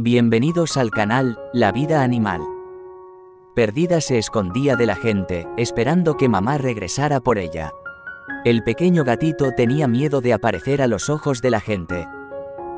Bienvenidos al canal, La Vida Animal. Perdida se escondía de la gente, esperando que mamá regresara por ella. El pequeño gatito tenía miedo de aparecer a los ojos de la gente.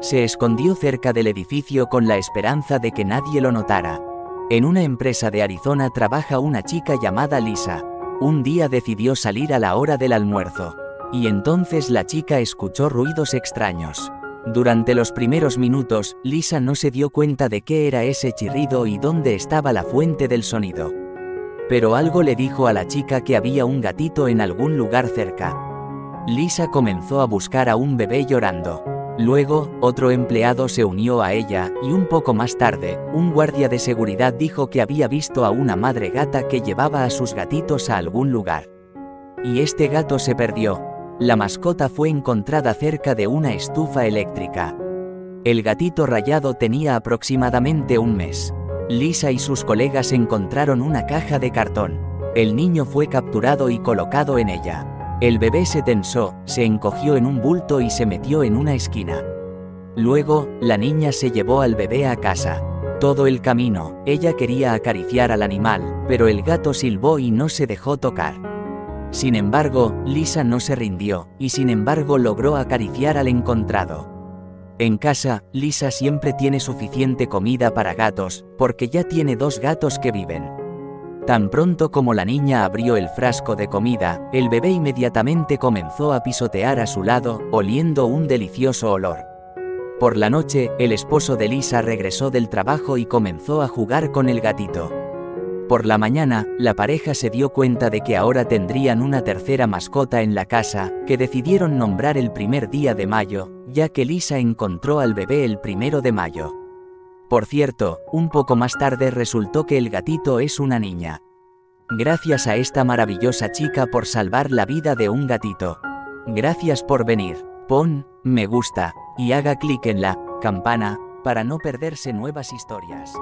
Se escondió cerca del edificio con la esperanza de que nadie lo notara. En una empresa de Arizona trabaja una chica llamada Lisa. Un día decidió salir a la hora del almuerzo. Y entonces la chica escuchó ruidos extraños. Durante los primeros minutos, Lisa no se dio cuenta de qué era ese chirrido y dónde estaba la fuente del sonido. Pero algo le dijo a la chica que había un gatito en algún lugar cerca. Lisa comenzó a buscar a un bebé llorando. Luego, otro empleado se unió a ella, y un poco más tarde, un guardia de seguridad dijo que había visto a una madre gata que llevaba a sus gatitos a algún lugar. Y este gato se perdió, la mascota fue encontrada cerca de una estufa eléctrica. El gatito rayado tenía aproximadamente un mes. Lisa y sus colegas encontraron una caja de cartón. El niño fue capturado y colocado en ella. El bebé se tensó, se encogió en un bulto y se metió en una esquina. Luego, la niña se llevó al bebé a casa. Todo el camino, ella quería acariciar al animal, pero el gato silbó y no se dejó tocar. Sin embargo, Lisa no se rindió, y sin embargo logró acariciar al encontrado. En casa, Lisa siempre tiene suficiente comida para gatos, porque ya tiene dos gatos que viven. Tan pronto como la niña abrió el frasco de comida, el bebé inmediatamente comenzó a pisotear a su lado, oliendo un delicioso olor. Por la noche, el esposo de Lisa regresó del trabajo y comenzó a jugar con el gatito. Por la mañana, la pareja se dio cuenta de que ahora tendrían una tercera mascota en la casa, que decidieron nombrar el primer día de mayo, ya que Lisa encontró al bebé el primero de mayo. Por cierto, un poco más tarde resultó que el gatito es una niña. Gracias a esta maravillosa chica por salvar la vida de un gatito. Gracias por venir. Pon, me gusta, y haga clic en la campana, para no perderse nuevas historias.